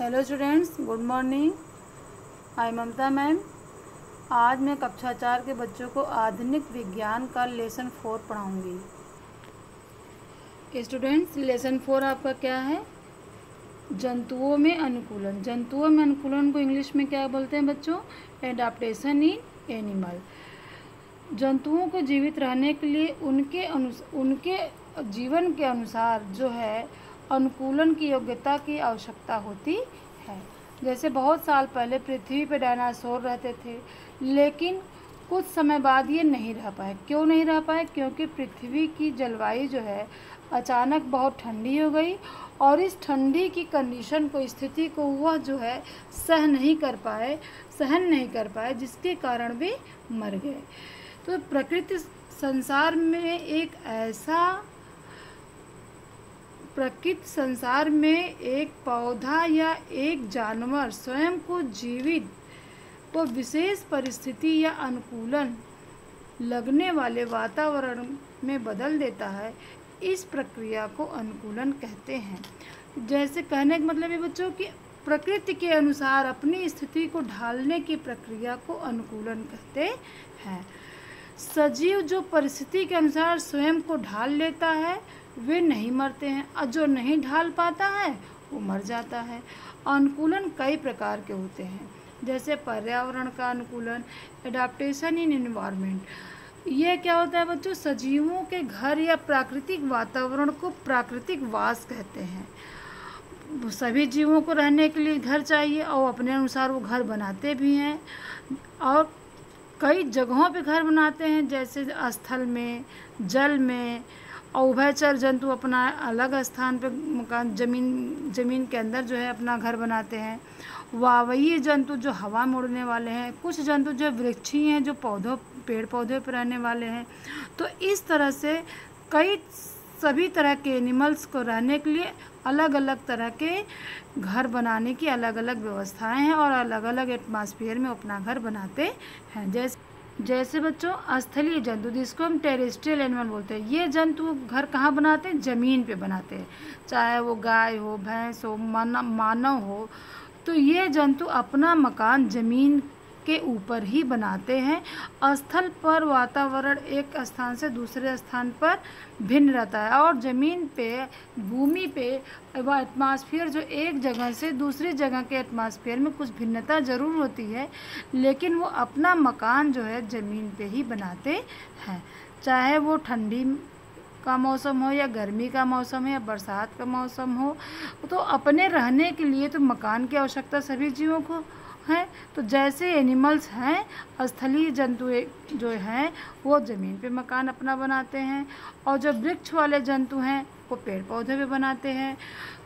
Hello students good morning I Mamta ma'am आज मैं कक्षा चार के बच्चों को आधुनिक विज्ञान का लेसन फोर पढ़ाऊँगी। स्टूडेंट्स लेसन फोर आपका क्या है? जंतुओं में अनुकूलन। जंतुओं में अनुकूलन को इंग्लिश में क्या बोलते हैं बच्चों? एडाप्टेशन इन एनिमल जंतुओं को जीवित रहने के लिए उनके उनके जीवन के अनुसार जो है अनुकूलन की योग्यता की आवश्यकता होती है। जैसे बहुत साल पहले पृथ्वी पर डायनासोर रहते थे, लेकिन कुछ समय बाद ये नहीं रह पाए। क्यों नहीं रह पाए? क्योंकि पृथ्वी की जलवायु जो है, अचानक बहुत ठंडी हो गई और इस ठंडी की कंडीशन को, स्थिति को वह जो है सह नहीं कर पाए, सहन नहीं कर पाए, जिसके कारण वे मर गए। तो प्रकृति संसार में एक ऐसा प्रकृति संसार में एक पौधा या एक जानवर स्वयं को जीवित व विशेष परिस्थिति या अनुकूलन लगने वाले वातावरण में बदल देता है, इस प्रक्रिया को अनुकूलन कहते हैं। जैसे कहने का मतलब है बच्चों कि प्रकृति के अनुसार अपनी स्थिति को ढालने की प्रक्रिया को अनुकूलन कहते हैं। सजीव जो परिस्थिति के अनुसार स्वयं को ढाल लेता है वे नहीं मरते हैं। और जो नहीं ढाल पाता है, वो मर जाता है। अनुकूलन कई प्रकार के होते हैं। जैसे पर्यावरण का अनुकूलन एडाप्टेशन इन इन्वायरमेंट ये क्या होता है बच्चों? सजीवों के घर या प्राकृतिक वातावरण को प्राकृतिक वास कहते हैं। सभी जीवों को रहने के लिए घर चाहिए और अपने अनुसार वो घर बनाते भी हैं। और कई जगहों पे घर बनाते हैं, जैसे स्थल में, जल में और उभयचर जंतु अपना अलग स्थान पर मकान, ज़मीन ज़मीन के अंदर जो है अपना घर बनाते हैं। वावयी जंतु जो हवा में उड़ने वाले हैं, कुछ जंतु जो वृक्षी हैं, जो पौधों पेड़ पौधे पर रहने वाले हैं। तो इस तरह से कई सभी तरह के एनिमल्स को रहने के लिए अलग अलग तरह के घर बनाने की अलग अलग व्यवस्थाएँ हैं और अलग अलग एटमॉस्फेयर में अपना घर बनाते हैं। जैसे जैसे बच्चों स्थलीय जंतु, जिसको हम टेरेस्ट्रियल एनिमल बोलते हैं, ये जंतु घर कहाँ बनाते हैं? ज़मीन पे बनाते हैं। चाहे वो गाय हो, भैंस हो मानव हो तो ये जंतु अपना मकान, ज़मीन के ऊपर ही बनाते हैं। स्थल पर वातावरण एक स्थान से दूसरे स्थान पर भिन्न रहता है और ज़मीन पे, भूमि पे एटमॉस्फेयर जो एक जगह से दूसरी जगह के एटमॉस्फेयर में कुछ भिन्नता ज़रूर होती है, लेकिन वो अपना मकान जो है ज़मीन पे ही बनाते हैं। चाहे वो ठंडी का मौसम हो या गर्मी का मौसम हो या बरसात का मौसम हो तो अपने रहने के लिए तो मकान की आवश्यकता सभी जीवों को हैं तो जैसे एनिमल्स हैं स्थलीय जंतु जो हैं, वो ज़मीन पे मकान अपना बनाते हैं और जो वृक्ष वाले जंतु हैं वो पेड़ पौधे भी बनाते हैं।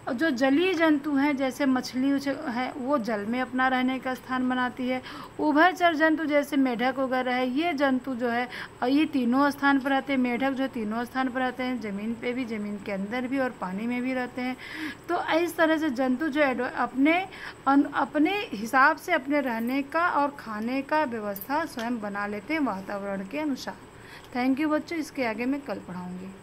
और जो जलीय जंतु हैं, जैसे मछली है, वो जल में अपना रहने का स्थान बनाती है। उभयचर जंतु जैसे मेढक वगैरह है, ये जंतु जो है ये तीनों स्थान पर रहते हैं। मेढक जो तीनों स्थान पर रहते हैं। ज़मीन पे भी, ज़मीन के अंदर भी और पानी में भी रहते हैं। तो इस तरह से जंतु जो है अपने अपने हिसाब से अपने रहने का और खाने का व्यवस्था स्वयं बना लेते हैं वातावरण के अनुसार। थैंक यू बच्चों, इसके आगे मैं कल पढ़ाऊँगी।